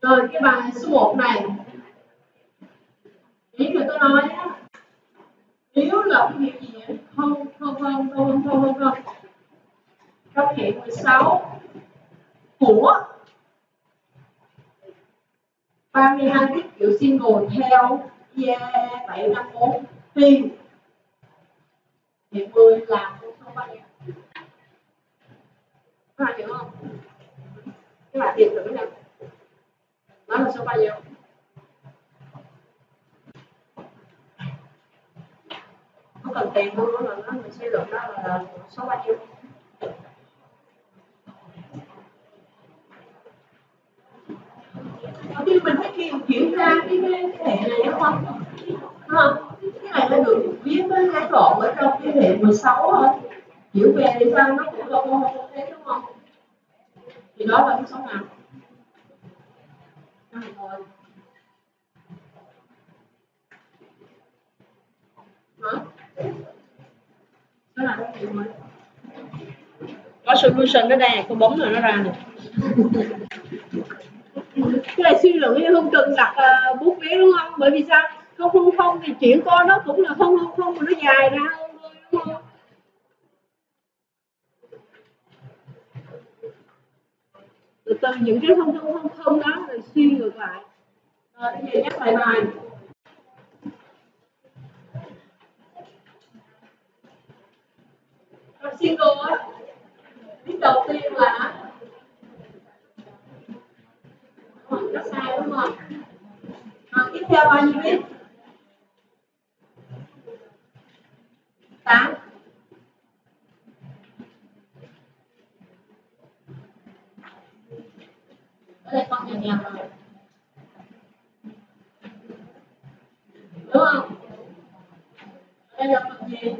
rồi, cái bài số 1 này. Ý người tôi nói á, nếu là cái việc gì không không không không không không không trong hệ 16 của 32 tiết kiểu single theo IE 754 thì hệ 10 là số bao nhiêu các bạn hiểu không? Các bạn tìm thử nè nó là số bao nhiêu không cần tiền luôn nó là nó mình suy luận đó là số bao nhiêu Đầu tiên mình phải chuyển chuyển ra cái cái, hệ này đúng không? Không? Cái này nó được viết với cái gọn ở trong cái hệ 16 thôi. Chuyển về thì sao nó cũng là không không thế đúng không? Thì đó là cái số nào? Này rồi. Hả? Số nào có solution ở đây có bấm rồi nó ra nè cái này suy luận nhưng không cần đặt uh, bút viết đúng không bởi vì sao không không không thì chuyển con nó cũng là không không không mà nó dài ra hơn thôi đúng không từ từ những cái không không không không đó rồi suy ngược lại. Rồi bây giờ nhắc lại bài. Rồi, single á. Biết đầu tiên là Đúng ờ, nó sai đúng không? À, tiếp theo bao nhiêu biết tám ở đây con nhà nhà rồi đúng không ở đây là phần gì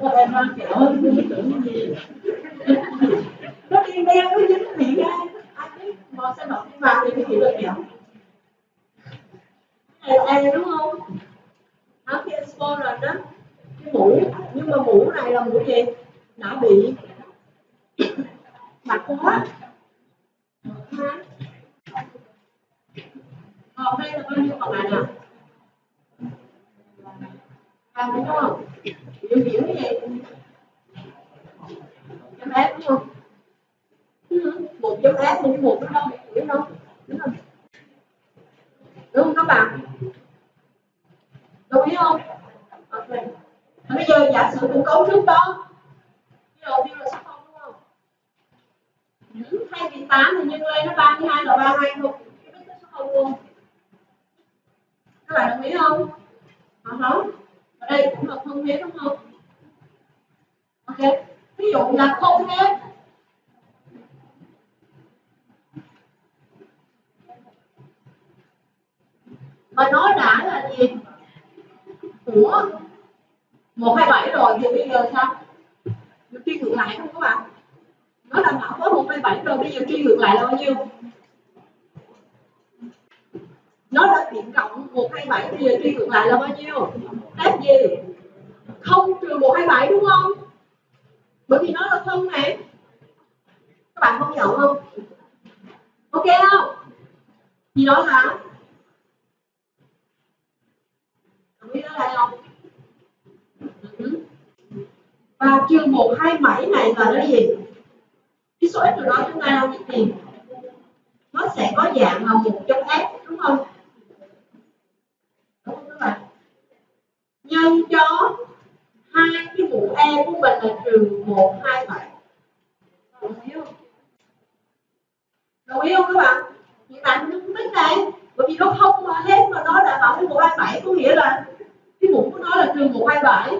các em mang kẹo hơn tôi tưởng gì nó đi đeo nó dính miệng ra anh biết mò xe đỏ đi vào thì cái gì được kẹo này là đúng không nó khi spoiler đó cái mũ nhưng mà mũ này là mũ gì đã bị mặt quá còn đây là bao nhiêu còn lại nào à đúng không biểu diễn cái gì chấm ép đúng không một chấm thì một một cái đâu. Biểu không? đúng không? Đúng không các bạn? Đồng ý không? Ok. Bây giờ giả sử cũng cấu trúc đó cái đầu tiên là số không, đúng không? Hai thay vì tám thì nhân lên nó ba mươi hai là ba hai không cái biết số không? Luôn các bạn đồng ý không? Hả không ở đây cũng là không hết đúng không? Ok. Ví dụ là không hết. Mà nó đã là gì? Của một hai bảy rồi, thì bây giờ sao? Mình truy ngược lại không các bạn? Nó đảm bảo có một hai bảy rồi, bây giờ truy ngược lại là bao nhiêu? Nó đã tiện cộng một hai bảy, bây giờ truy ngược lại là bao nhiêu? F gì? Không trừ một hai bảy đúng không? Bởi vì nó là không này các bạn không hiểu không? Ok không? Thì đó là không biết đó là không ừ và trừ một, hai, bảy này là cái gì cái số x từ đó chúng ta đang đi tìm nó sẽ có dạng là một trong f đúng không? Đúng không các bạn? Nhân cho hai cái mũ e của mình là trừ một, hai, bảy. Đồng ý không? Các bạn? Thì bạn nó biết này, bởi vì nó không mà hết mà nó đã bảo cái một hai e bảy có nghĩa là cái mũ của nó là trừ một, hai, bảy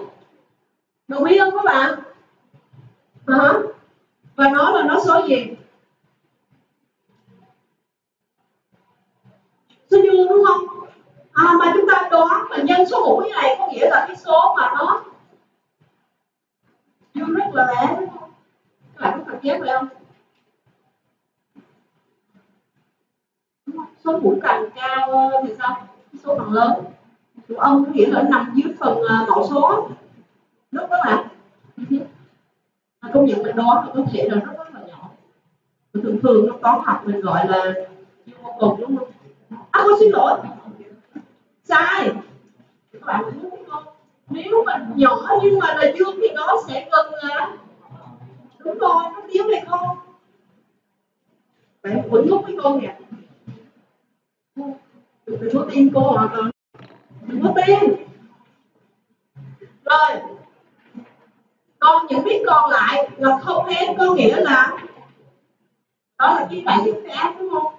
đồng ý không các bạn. À, và nó là nó số gì? Số dương đúng không? À, mà chúng ta đoán là nhân số hữu như này có nghĩa là cái số mà nó dương rất là bé đúng không? Các bạn có cảm giác phải không? Số mũ càng cao thì sao? Số càng lớn. Số âm có nghĩa là nằm dưới phần à, mẫu số đúng không các à, mà công nhận mình đoán là có thể là nó rất là nhỏ thường thường nó toán học mình gọi là yêu vô cùng đúng không à con xin lỗi sai các bạn đúng không nếu mà nhỏ nhưng mà là dương thì nó sẽ gần là đúng rồi nó thiếu này không bạn quấn ngốc với con nè đừng có tin cô hoặc là đừng có tin rồi con những biết còn lại là không hết có nghĩa là đó là cái bài viết khác đúng không?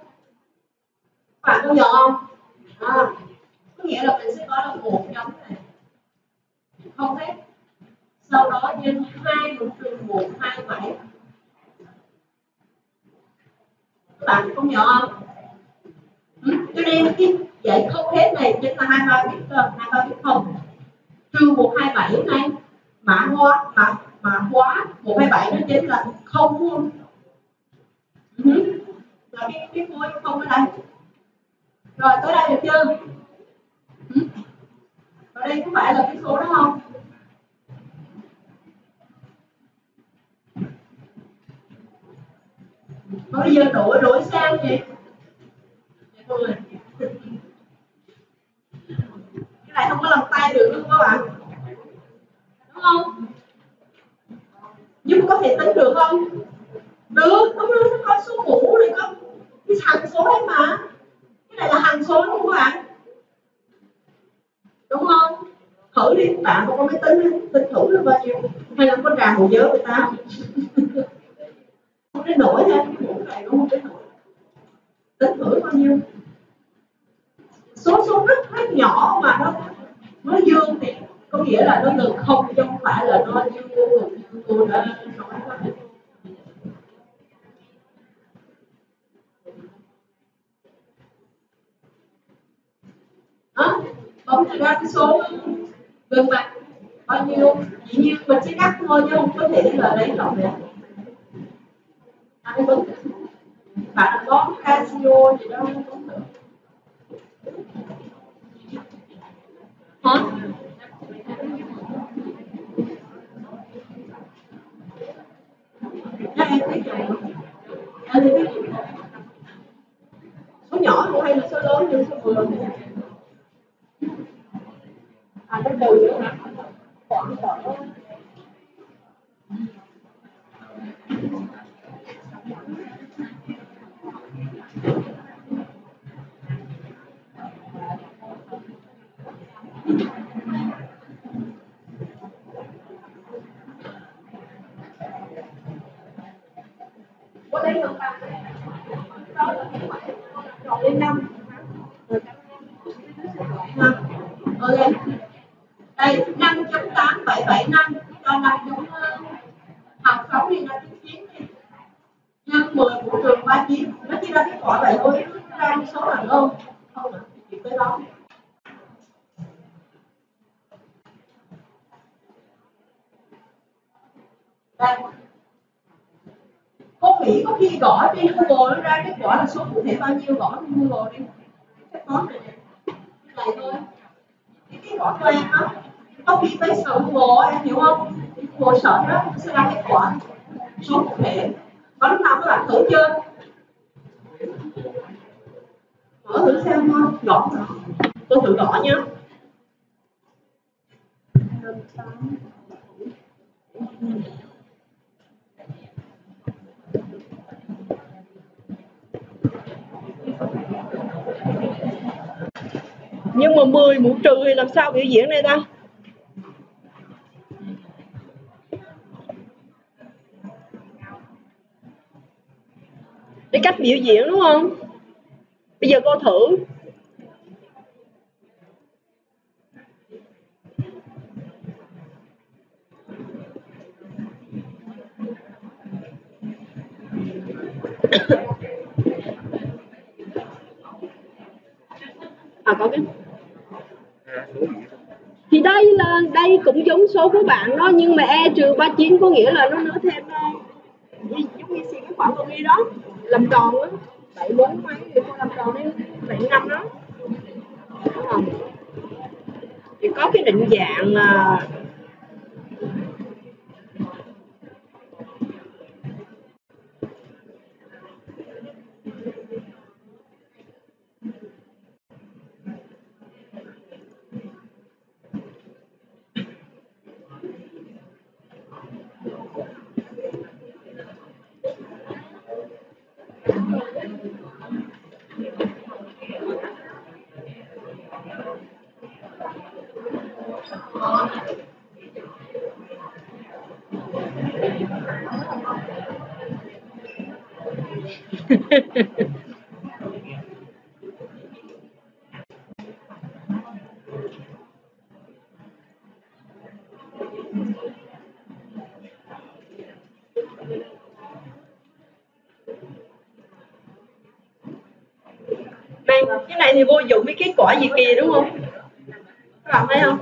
Bạn có nhớ không à, có nghĩa là mình sẽ có là một nhóm này. Không hết sau đó nhân hai cộng trừ một hai bảy. Các bạn không nhớ không? Ừ, cho nên cái dạy không hết này chính là hai ba biết hai ba biết không. Trừ một hai bảy này mã hóa, mã mã hóa một hai bảy nó chính là không luôn ừ. rồi cái cái phôi không ở đây. Rồi, tới đây được chưa? Ừ. ở đây có phải là cái số đó không? Bây giờ đổi đổi sang gì cái này không có làm tay được đúng không các bạn không? Nhưng mà có thể tính được không? Được đúng không nó có số mũ này có cái hằng số đấy mà. Cái này là hằng số đúng không các bạn? Đúng không? Thử đi, bạn không có máy tính tính thử được bao nhiêu? Hay là có trà hồ nhớ người ta? Không đến nổi ha mũ này nó không? Đến nổi. Tính thử bao nhiêu? Số số rất rất nhỏ mà nó nó dương thì có nghĩa là nó được không, chứ không phải là nó như cô như cô đã nói quá đó bấm ra cái số gần mặt. Bao nhiêu? Chỉ như mình sẽ cắt thôi, chứ không có thể là lấy lọc được. Ai bấm? Bạn có casio gì đâu không? được hả các em thấy chồng số nhỏ cũng hay là số lớn như số vừa à cái từ nữa hả khoảng cỡ có đây không ta chọn lên năm ok đây năm chấm tám bảy bảy năm cho năm giống học sáu đi là chín đi nhân mười của trường ba chín nó chỉ ra kết quả vậy thôi số là không không ạ chỉ tới đó. Đây. Có nghĩ có khi gõ trên Google nó ra kết quả là số cụ thể bao nhiêu gõ trên Google đi. Cái toán này này thôi. Cái cái quả cho em á, có khi tới sở Google em hiểu không? Google sợ đó sẽ ra kết quả số cụ thể. Có lúc nào các bạn thử chưa? Mở thử xem thôi, gõ. Tôi thử gõ nhé nhưng mà 10 mũ trừ thì làm sao biểu diễn đây ta? Cái cách biểu diễn đúng không? Bây giờ cô thử. À có cái. Thì đây là, đây cũng giống số của bạn đó, nhưng mà e trừ 39 có nghĩa là nó nữa thêm ờ, giống như xin cái khoảng con đi đó. Làm tròn á bảy bốn mấy làm đi bảy năm đó đúng không? Thì có cái định dạng à, này cái này thì vô dụng với cái quả gì kìa, đúng không? Các bạn thấy không?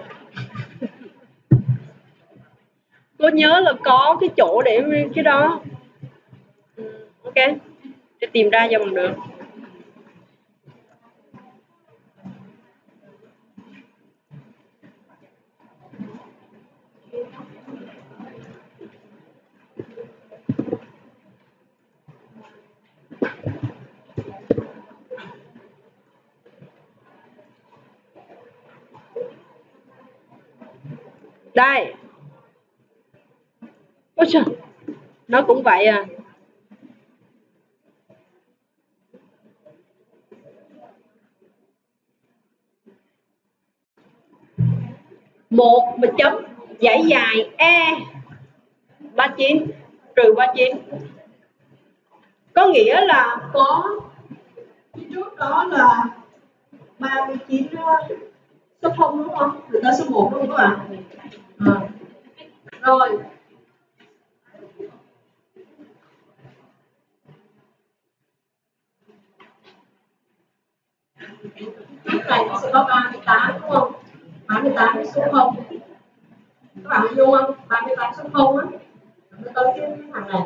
Cô nhớ là có cái chỗ để cái đó tìm ra cho bằng được đây. Ôi trời nó cũng vậy à. Và chấm, giải dài e ba chín trừ ba chín có nghĩa là có trước đó là 39 ờ, số 0 đúng không? Rồi tới số 1 đúng không các bạn? À. Rồi. Trước này nó sẽ có 38 đúng không? 38 số 0. Các bạn hình dung 38 số 0 á. Nó tới cái hàng này.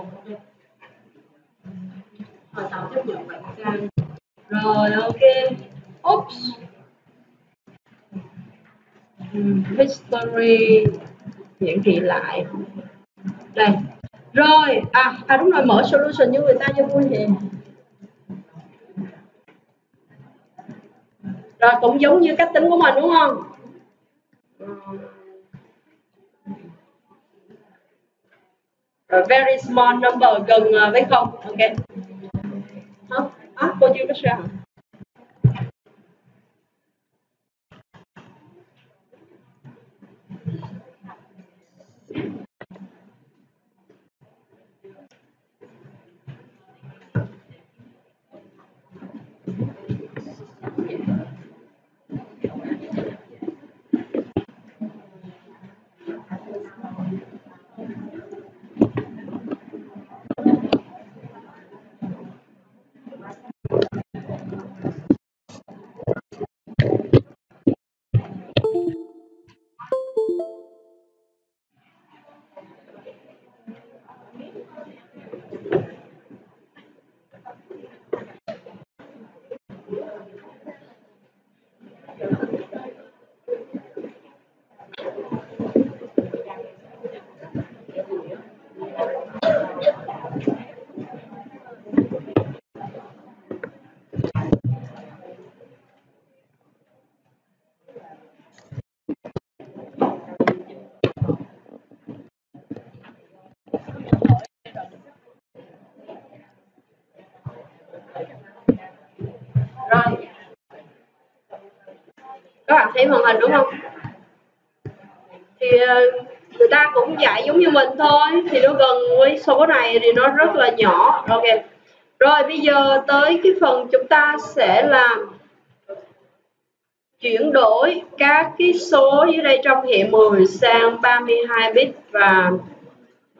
Rồi tạo chấp nhận bạn trai. rồi ok. Oops. Hmm, History hiển thị lại. Đây. Rồi à, à đúng rồi mở solution cho người ta cho vui thì rồi cũng giống như cách tính của mình đúng không? Rồi very small number gần với không ok hả à, cô chưa có share các thấy màn hình đúng không? Thì ờ, người ta cũng dạy giống như mình thôi. Thì nó gần với số này thì nó rất là nhỏ. Ok. Rồi bây giờ tới cái phần chúng ta sẽ làm chuyển đổi các cái số dưới đây trong hệ 10 sang 32 bit và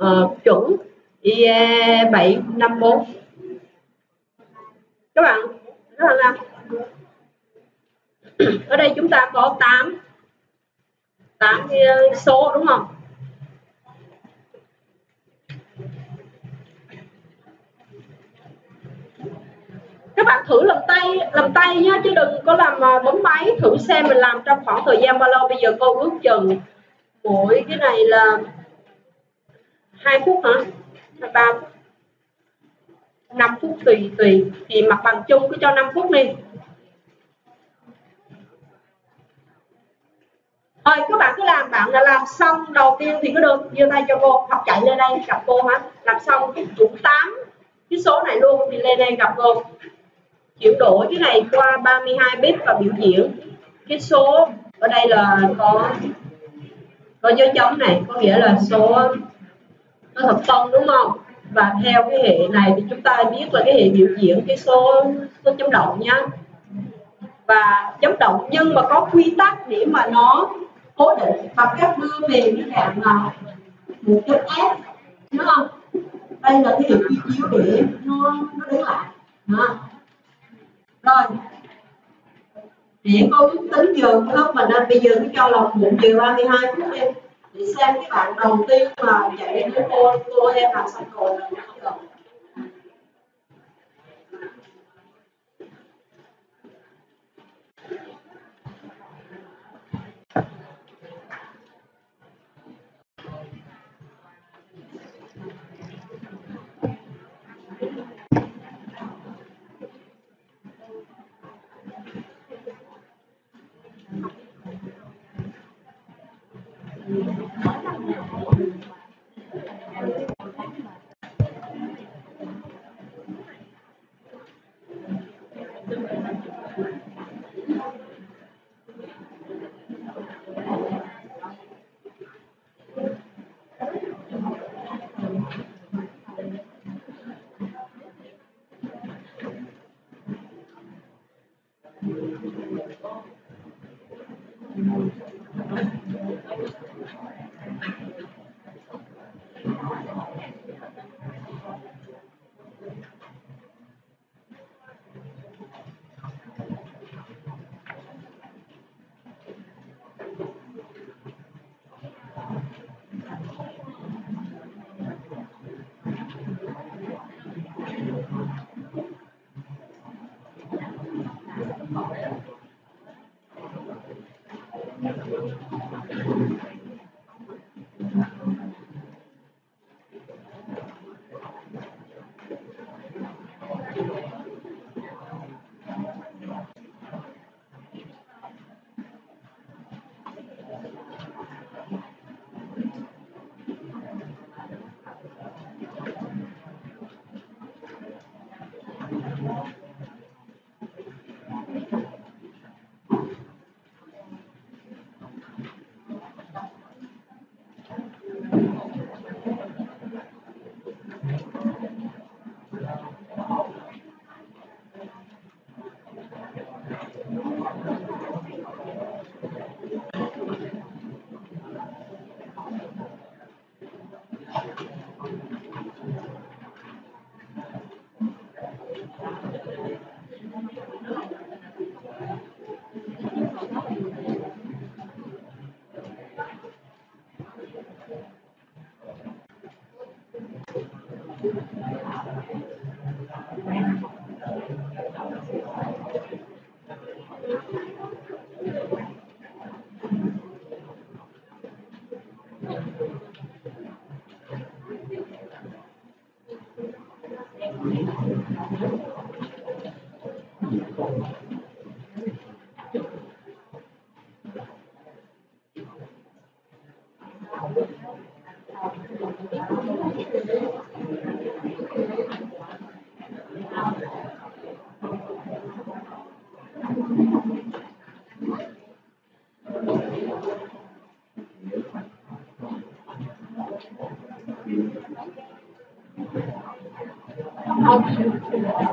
uh, chuẩn IE 754 các bạn rất là làm ở đây chúng ta có 8 8 ờ, số đúng không? Các bạn thử làm tay làm tay nhá, chứ đừng có làm ờ, bấm máy thử xem mình làm trong khoảng thời gian bao lâu. Bây giờ cô ước chừng mỗi cái này là hai phút hả? Hai ba phút. 5 phút tùy tùy. Thì mặt bằng chung cứ cho 5 phút đi. Rồi các bạn cứ làm, bạn đã làm xong, đầu tiên thì cứ được đưa tay cho cô, học chạy lên đây, gặp cô hả làm xong cái tám 8 cái số này luôn thì lên đây gặp cô. Chuyển đổi cái này qua 32 bit và biểu diễn. Cái số ở đây là có có dấu chấm này, có nghĩa là số, nó thập phân đúng không? Và theo cái hệ này thì chúng ta biết là cái hệ biểu diễn, cái số số chấm động nhá. Và chấm động nhưng mà có quy tắc để mà nó cố định bằng cách đưa về cái dạng là một cái s đúng không? Đây là cái hiệu quy chiếu để nó nó đứng lại đó. rồi. Để cô tính giờ của lớp mình bây giờ cứ cho là một giờ 32 phút đi, để xem cái bạn đầu tiên mà chạy đến cô cô em làm xong rồi là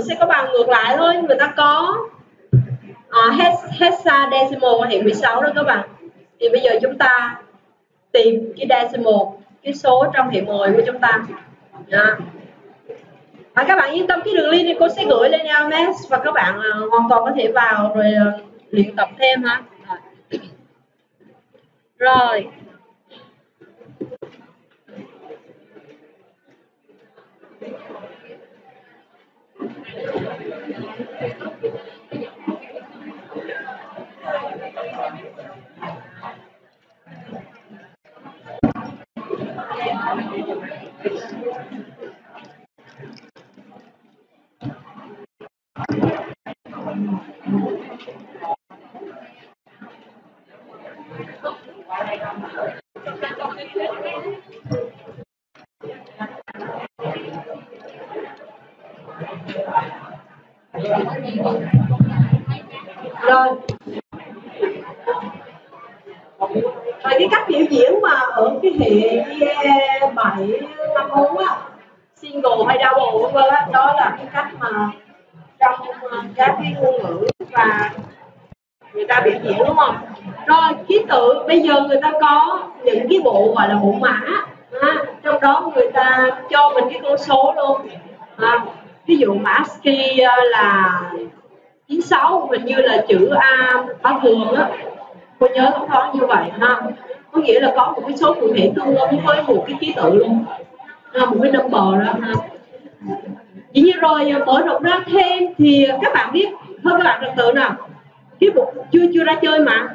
sẽ có bằng ngược lại thôi người ta có uh, hexadecimal hiện 16 đó các bạn. Thì bây giờ chúng ta tìm cái decimal cái số trong hệ 10 của chúng ta. Yeah. và các bạn yên tâm cái đường link này cô sẽ gửi lên LMS và các bạn uh, hoàn toàn có thể vào rồi uh, luyện tập thêm ha. Rồi. thank rồi. Rồi cái cách biểu diễn mà ở cái hệ bảy năm bốn á single hay double vân vân á đó là cái cách mà trong ờ, các cái ngôn ngữ và người ta biểu diễn đúng không? Rồi ký tự bây giờ người ta có những cái bộ gọi là bộ mã à, trong đó người ta cho mình cái con số luôn. À, ví dụ mã ASCII ờ, là 96 hình như là chữ A A thường á. Cô nhớ không có như vậy ha. Có nghĩa là có một cái số cụ thể tương ứng với một cái ký tự luôn. Ha, một cái number đó ha. Dĩ nhiên rồi ờ, mở rộng ra thêm thì các bạn biết. Hơn các bạn trật tự nào. Cái bộ chưa chưa ra chơi mà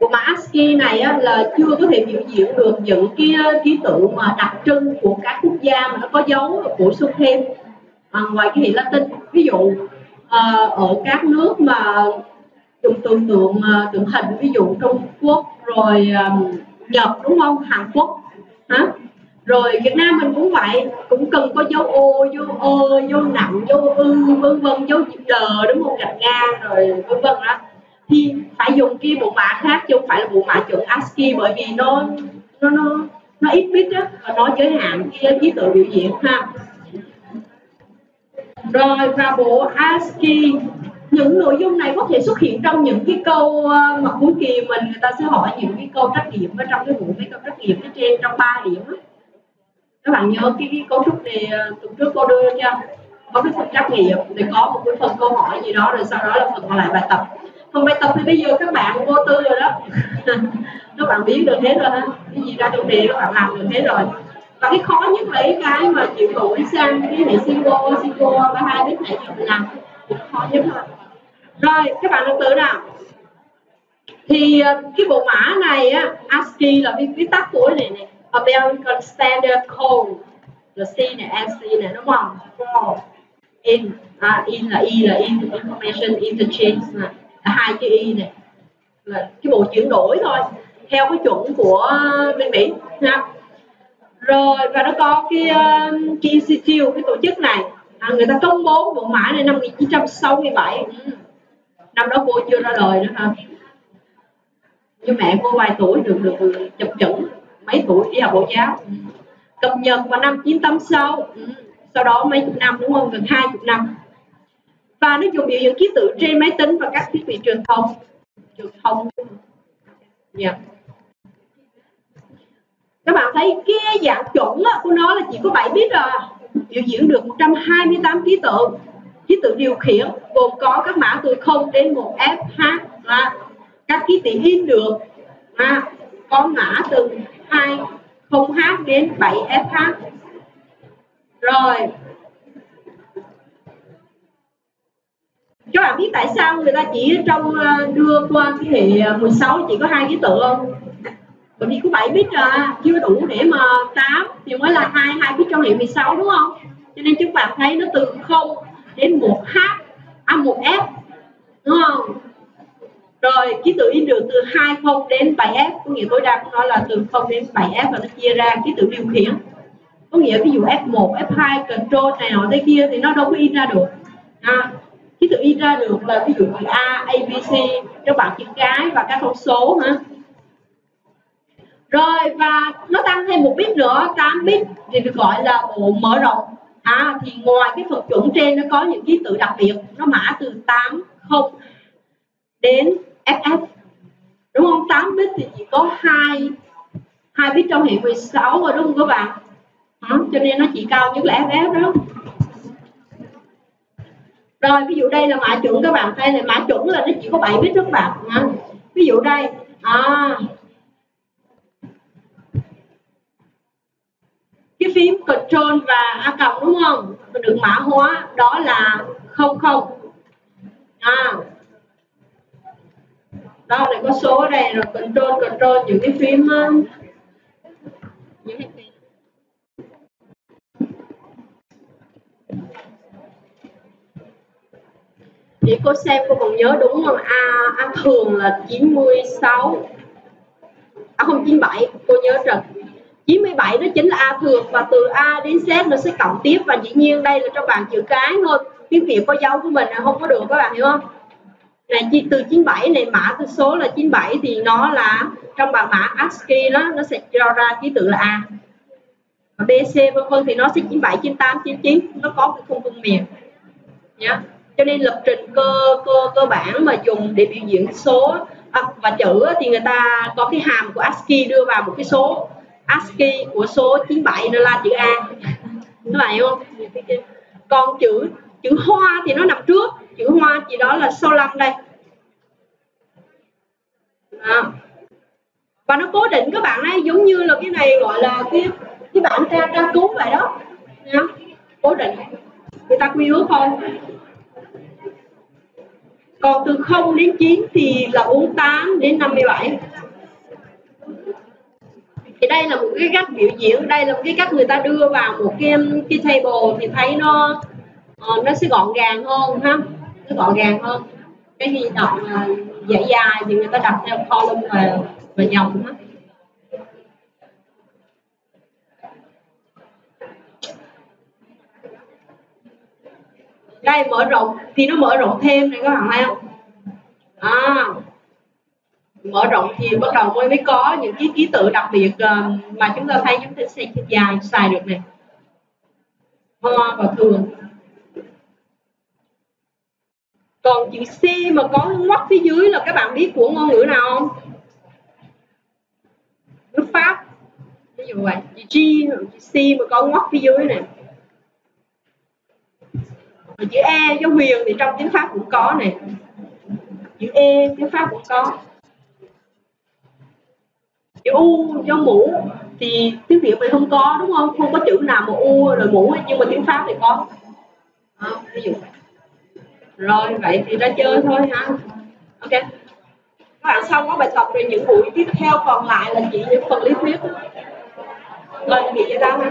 của mã ASCII này á, là chưa có thể biểu diễn được những cái ờ, ký tự mà đặc trưng của các quốc gia mà nó có dấu bổ sung thêm à, ngoài cái hệ Latin. Ví dụ à, ở các nước mà dùng tưởng tượng ờ, tượng hình ví dụ Trung Quốc rồi um, Nhật đúng không? Hàn Quốc hả? Rồi Việt Nam mình cũng vậy cũng cần có dấu ô dấu ơ dấu nặng dấu ư vân vân dấu chữ đờ đúng không? Gạch ngang rồi vân vân đó thì phải dùng cái bộ mã khác chứ không phải là bộ mã chuẩn ASCII bởi vì nó nó nó nó ít bit á và nó giới hạn cái ký tự biểu diễn ha. Rồi và bộ ASCII những nội dung này có thể xuất hiện trong những cái câu ờ, mà cuối kỳ mình người ta sẽ hỏi những cái câu trắc nghiệm ở trong cái bộ mấy câu trắc nghiệm ở trên trong 3 điểm á. Các bạn nhớ cái, cái cấu trúc này ờ, tuần trước cô đưa nha có cái phần trắc nghiệm để có một cái phần câu hỏi gì đó rồi sau đó là phần còn lại bài tập phần bài tập thì bây giờ các bạn vô tư rồi đó. Các bạn biết được hết rồi ha. Cái gì ra trong đề các bạn làm được hết rồi. Và cái khó nhất là cái mà chuyển đổi sang cái hệ single single và hai cái này cho mình làm khó nhất thôi. Rồi các bạn đừng tự nào? Thì ờ, cái bộ mã này á ASCII là cái viết tắt của này này American Standard Code. Là C này ASCII này đúng không? For in. À, in là i là in information interchange này hai chữ y này là cái bộ chuyển đổi thôi theo cái chuẩn của bên Mỹ. Ha rồi và nó có cái uh, cái institute cái tổ chức này. À, người ta công bố bộ mã này năm 1967 năm đó cô chưa ra đời nữa ha nhưng mẹ cô vài tuổi được được chụp chuẩn mấy tuổi đi học bộ giáo. Cập nhật vào năm 1986 sau đó mấy chục năm đúng không? Gần hai chục năm và nó dùng biểu diễn ký tự trên máy tính và các thiết bị truyền thông. Truyền thông. Yeah. Các bạn thấy cái dạng chuẩn của nó là chỉ có 7 bit à. Biểu diễn được 128 ký tự ký tự điều khiển gồm có các mã từ 0 đến 1 f h là các ký tự in được à, có mã từ 2 0H đến 7 FH rồi các bạn biết tại sao người ta chỉ trong ờ, đưa qua cái hệ ờ, 16 chỉ có hai ký tự không? Bởi vì có 7 bit à, chưa đủ để mà 8 thì mới là hai hai bit trong hệ 16 đúng không? Cho nên chúng bạn thấy nó từ 0 đến 1h à 1f đúng không? Rồi ký tự in được từ 20 đến 7f có nghĩa tối đa của nó là từ 0 đến 7f và nó chia ra ký tự điều khiển. Có nghĩa ví dụ F1, F2, control này nọ tới kia thì nó đâu có in ra được. À, ví dụ in ra được là ví dụ chữ A, A, B, C các bạn chữ cái và các con số hả? Rồi và nó tăng thêm một bit nữa 8 bit thì được gọi là bộ mở rộng. À, thì ngoài cái phần chuẩn trên nó có những ký tự đặc biệt nó mã từ 80 đến FF đúng không? 8 bit thì chỉ có hai hai bit trong hệ 16 rồi đúng không các bạn? À, cho nên nó chỉ cao nhất là FF đó rồi ví dụ đây là mã chuẩn các bạn. Đây là mã chuẩn là nó chỉ có 7 bit các bạn? À, ví dụ đây. À, cái phím control và a cộng đúng không? Được mã hóa đó là không không. À. Đó này có số ở đây rồi control control những cái phím những cái phím thì cô xem, cô còn nhớ đúng không? A a thường là 96 à không 97 cô nhớ rồi. 97 đó chính là A thường và từ A đến Z nó sẽ cộng tiếp và dĩ nhiên đây là trong bảng chữ cái thôi. Tiếng Việt có dấu của mình là không có được, các bạn hiểu không? Này, chi, từ 97 này, mã từ số là 97 thì nó là trong bảng mã ASCII đó, nó sẽ cho ra ký tự là A. Và BC vân vân thì nó sẽ 97 98 99 nó có cái khung phân miền. Nhá cho nên lập trình cơ cơ cơ bản mà dùng để biểu diễn số. À, và chữ thì người ta có cái hàm của ASCII đưa vào một cái số. ASCII của số 97 nó là chữ A. Các bạn hiểu không? Còn chữ chữ hoa thì nó nằm trước. Chữ hoa chỉ đó là sau lâm đây. À. và nó cố định các bạn ấy giống như là cái này gọi là cái cái bản tra tra cứu vậy đó. Nha. cố định. Người ta quy ước thôi còn từ 0 đến 9 thì là 48 đến 57 thì đây là một cái cách biểu diễn, đây là một cái cách người ta đưa vào một cái cái table thì thấy nó ờ, nó sẽ gọn gàng hơn ha, nó gọn gàng hơn. Cái gì đọc ờ, dễ dài dài thì người ta đặt theo column và và dòng ha. Đây mở rộng. Thì nó mở rộng thêm này các bạn thấy không? À, mở rộng thì bắt đầu mới mới có những cái ký tự đặc biệt uh, mà chúng ta thấy chúng ta sẽ dài xài được này. Hoa và thường. Còn chữ C mà có ngoắt phía dưới là các bạn biết của ngôn ngữ nào không? Nước Pháp. Ví dụ vậy chữ G chữ C mà có ngoắt phía dưới này và chữ E cho huyền thì trong tiếng Pháp cũng có này. Chữ E tiếng Pháp cũng có. Chữ u do mũ thì tiếng việt mình không có đúng không? Không có chữ nào mà u rồi mũ nhưng mà tiếng pháp thì có. À, ví dụ. Rồi vậy thì ra chơi thôi ha ok. Các bạn xong có bài tập rồi những buổi tiếp theo còn lại là chỉ những phần lý thuyết. Lên bị cho tao ha.